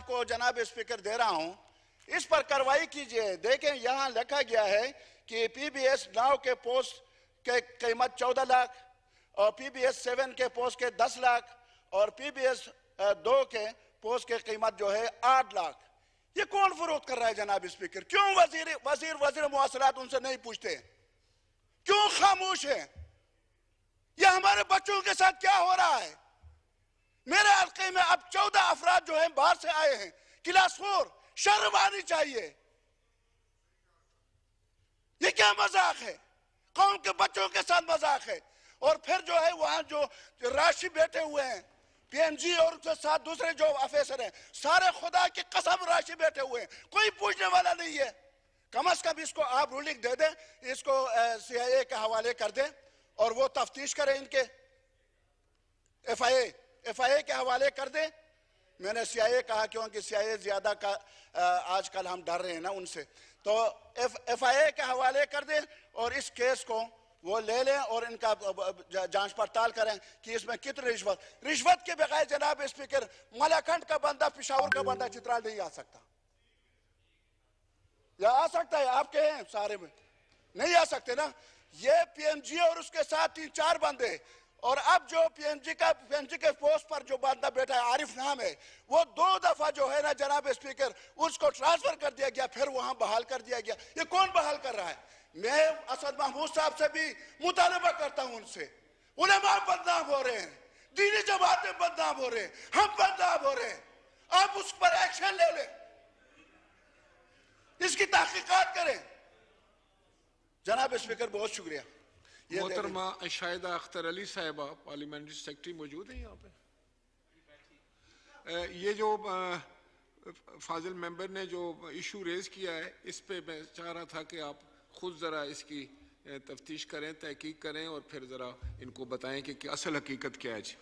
आपको जनाब स्पीकर दे रहा हूँ, इस पर कार्रवाई कीजिए। देखें, यहाँ लिखा गया है कि पीबीएस नौ के पोस्ट के कीमत चौदह लाख, और पीबीएस सेवन के पोस्ट के दस लाख, और पीबीएस दो के पोस्ट के कीमत जो है आठ लाख। ये कौन फरोख्त कर रहा है जनाब स्पीकर? क्यों वज़ीर वज़ीर वज़ीर मवासलात उनसे नहीं पूछते? क्यों खामोश है? यह हमारे बच्चों के साथ क्या हो रहा है? मेरे हल्के में अब चौदह अफराद जो है बाहर से आए हैं। क्लास फोर शर्म आनी चाहिए। ये क्या मज़ाक है? कौन के बच्चों के साथ मज़ाक है। और फिर जो है वहाँ जो राशि बैठे हुए हैं पीएनजी और उसके साथ दूसरे जो अफेसर हैं, सारे खुदा की कसम राशि बैठे हुए हैं। कोई पूछने वाला नहीं है। कम अज कम इसको आप रूलिंग दे दें, इसको सीआईए के हवाले कर दें, और वो तफ्तीश करें इनके। एफआईए एफआईए के हवाले कर दें। मैंने सीआईए कहा क्योंकि सीआईए ज़्यादा का आजकल हम डर रहे हैं ना उनसे। तो एफ़ एफआईए के हवाले कर दें और इस केस को वो ले लें और इनका जाँच पड़ताल करें कि इसमें कितनी रिश्वत रिश्वत के बगैर जनाब स्पीकर, मलाखंड का बंदा, पिशावर का बंदा चित्राल नहीं आ सकता। या आ सकता है, आपके हैं सारे में। नहीं आ सकते ना। ये पीएनजी और उसके साथ तीन चार बंदे और अब जो पीएनजी का पीएनजी के पोस्ट पर जो बंदा बैठा है, आरिफ नाम है, वो दो दफ़ा जो है ना जनाब स्पीकर उसको ट्रांसफ़र कर दिया गया, फिर वहाँ बहाल कर दिया गया। ये कौन बहाल कर रहा है? मैं, असद महमूद साहब से भी मुतालबा करता हूँ उनसे। उन्हें बदनाम हो रहे हैं, दीनी जमातें बदनाम हो रहे हैं, हम बदनाम हो रहे हैं। आप उस पर एक्शन ले लें। इसकी तहकीकात करें। जनाब स्पीकर बहुत शुक्रिया। मोहतरमा शाहिदा अख्तर अली साहिबा पार्लियामेंट्री सेक्रेटरी मौजूद है यहाँ पे? ये जो फाजिल मेंबर ने जो इशू रेज किया है इस पे मैं चाह रहा था कि आप खुद ज़रा इसकी तफ्तीश करें तहकीक करें और फिर ज़रा इनको बताएँ कि असल हकीकत क्या है जी।